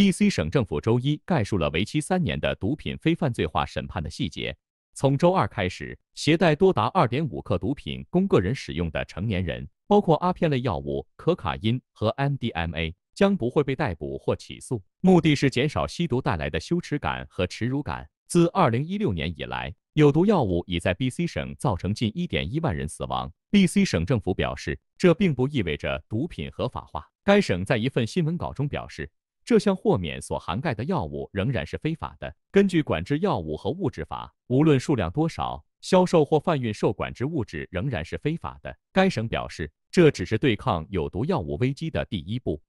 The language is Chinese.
BC 省政府周一概述了为期三年的毒品非犯罪化审判的细节。从周二开始，携带多达二点五克毒品供个人使用的成年人，包括阿片类药物可卡因和 MDMA，将不会被逮捕或起诉。目的是减少吸毒带来的羞耻感和耻辱感。自二零一六年以来，有毒药物已在 BC 省造成近一点一万人死亡。BC 省政府表示，这并不意味着毒品合法化。该省在一份新闻稿中表示。这项豁免所涵盖的药物仍然是非法的。根据管制药物和物质法，无论数量多少，销售或贩运受管制物质仍然是非法的。该省表示，这只是对抗有毒药物危机的第一步。